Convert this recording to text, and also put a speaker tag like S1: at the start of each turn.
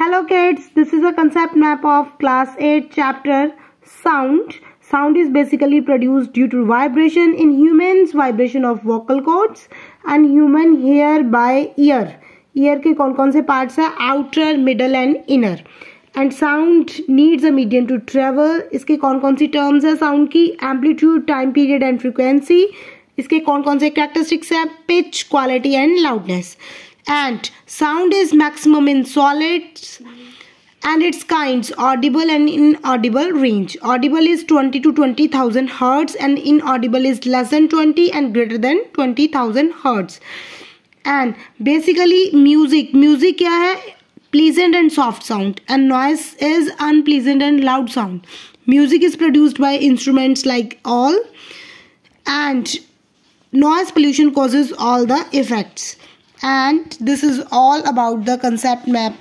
S1: Hello kids this is a concept map of class eight chapter sound sound is basically produce due to vibration in human vibration of vocal cords and human hear by ear ear के कौन कौन से parts हैं? Outer middle and inner and sound needs a medium to travel इसके कौन कौन सी terms है साउंड की? Amplitude time period and frequency इसके कौन कौन से कैरेक्टरिस्टिक्स हैं? Pitch quality and loudness and sound is maximum in solids and its kinds audible and inaudible range. Audible is 20 to 20000 hertz and inaudible is less than 20 and greater than 20000 hertz. And basically music. Music kya hai? Pleasant and soft sound. And noise is unpleasant and loud sound. Music is produced by instruments like all. And noise pollution causes all the effects and this is all about the concept map